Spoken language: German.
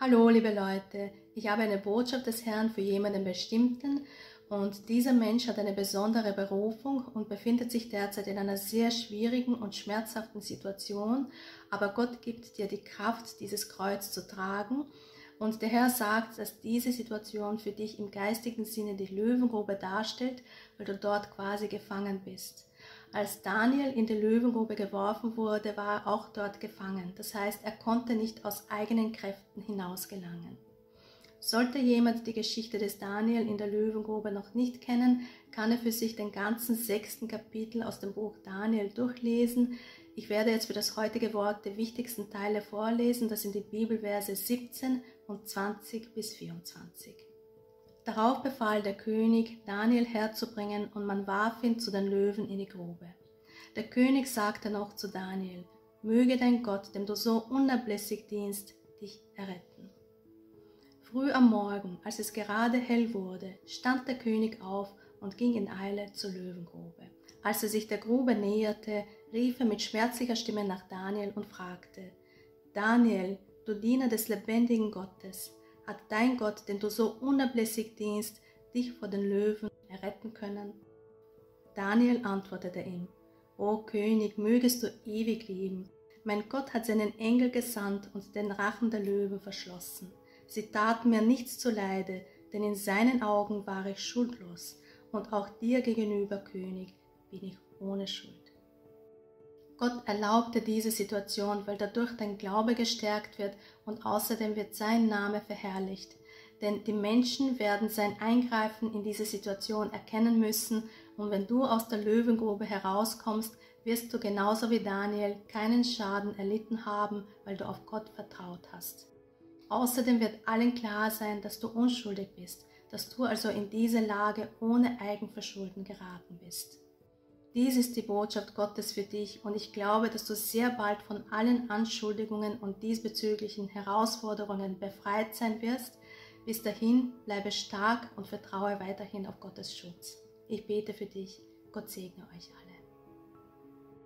Hallo, liebe Leute, ich habe eine Botschaft des Herrn für jemanden bestimmten. Und dieser Mensch hat eine besondere Berufung und befindet sich derzeit in einer sehr schwierigen und schmerzhaften Situation, aber Gott gibt dir die Kraft, dieses Kreuz zu tragen. Und der Herr sagt, dass diese Situation für dich im geistigen Sinne die Löwengrube darstellt, weil du dort quasi gefangen bist. Als Daniel in die Löwengrube geworfen wurde, war er auch dort gefangen. Das heißt, er konnte nicht aus eigenen Kräften hinausgelangen. Sollte jemand die Geschichte des Daniel in der Löwengrube noch nicht kennen, kann er für sich den ganzen sechsten Kapitel aus dem Buch Daniel durchlesen. Ich werde jetzt für das heutige Wort die wichtigsten Teile vorlesen. Das sind die Bibelverse 17 und 20 bis 24. Darauf befahl der König, Daniel herzubringen, und man warf ihn zu den Löwen in die Grube. Der König sagte noch zu Daniel, Möge dein Gott, dem du so unablässig dienst, dich erretten. Früh am Morgen, als es gerade hell wurde, stand der König auf und ging in Eile zur Löwengrube. Als er sich der Grube näherte, rief er mit schmerzlicher Stimme nach Daniel und fragte, Daniel, du Diener des lebendigen Gottes, hat dein Gott, den du so unablässig dienst, dich vor den Löwen erretten können? Daniel antwortete ihm, O König, mögest du ewig leben. Mein Gott hat seinen Engel gesandt und den Rachen der Löwen verschlossen. Sie taten mir nichts zuleide, denn in seinen Augen war ich schuldlos, und auch dir gegenüber, König, bin ich ohne Schuld. Gott erlaubte diese Situation, weil dadurch dein Glaube gestärkt wird und außerdem wird sein Name verherrlicht. Denn die Menschen werden sein Eingreifen in diese Situation erkennen müssen und wenn du aus der Löwengrube herauskommst, wirst du genauso wie Daniel keinen Schaden erlitten haben, weil du auf Gott vertraut hast. Außerdem wird allen klar sein, dass du unschuldig bist, dass du also in diese Lage ohne Eigenverschulden geraten bist. Dies ist die Botschaft Gottes für dich und ich glaube, dass du sehr bald von allen Anschuldigungen und diesbezüglichen Herausforderungen befreit sein wirst. Bis dahin bleibe stark und vertraue weiterhin auf Gottes Schutz. Ich bete für dich. Gott segne euch alle.